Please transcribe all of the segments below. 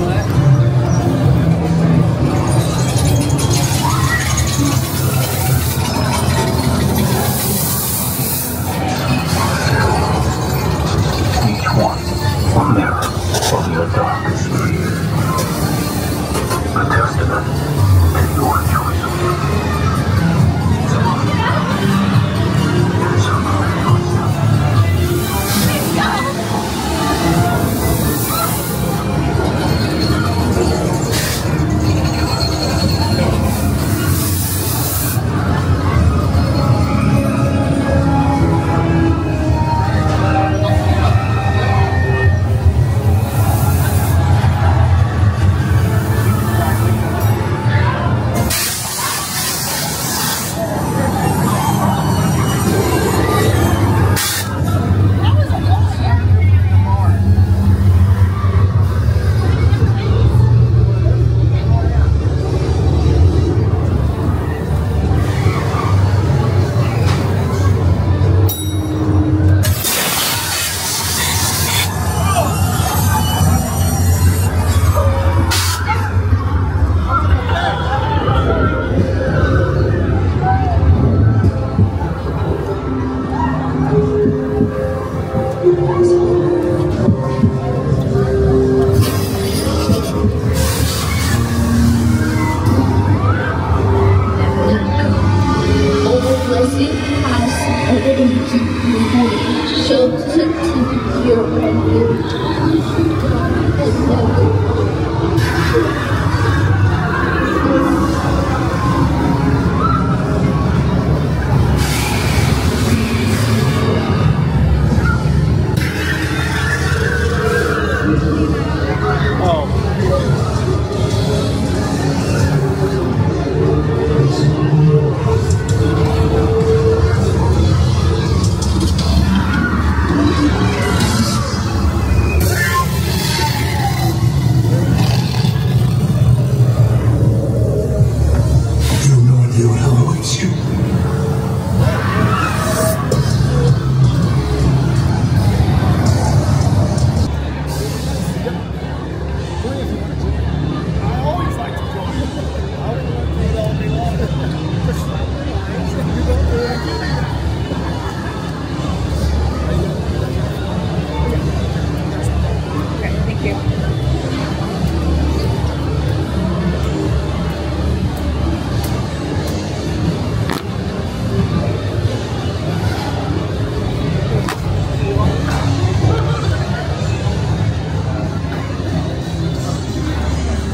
What?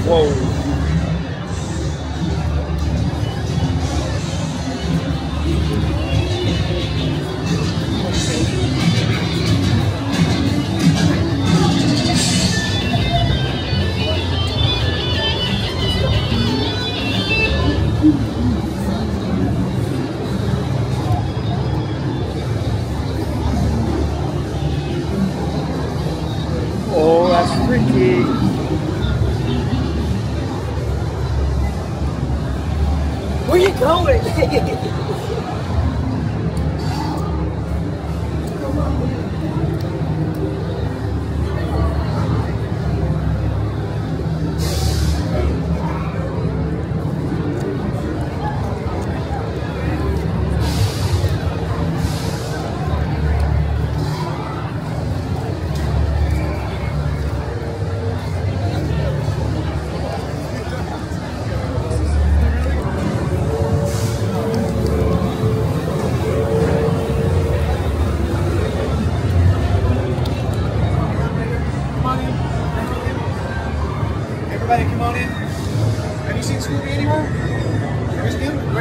Whoa. Oh, that's freaky. Where you going?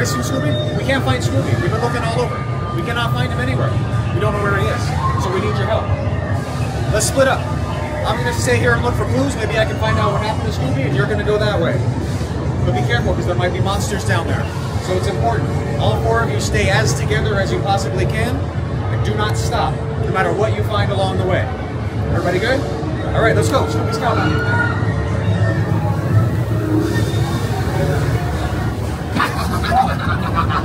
Seen Scooby? We can't find Scooby. We've been looking all over. We cannot find him anywhere. We don't know where he is. So we need your help. Let's split up. I'm gonna stay here and look for clues. Maybe I can find out what happened to Scooby, and you're gonna go that way. But be careful because there might be monsters down there. So it's important. All four of you stay as together as you possibly can, and do not stop, no matter what you find along the way. Everybody good? All right, let's go. Scooby Scout on you. Scooby-Doo! Scooby-Doo, where are you?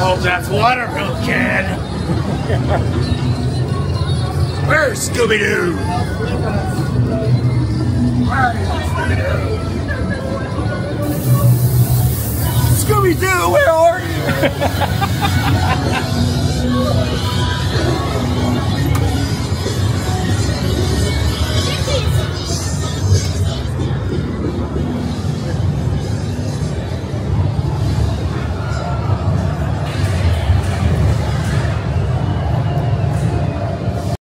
Oh, that's waterproof, kid. Where's Scooby Doo? Scooby Doo, where are you?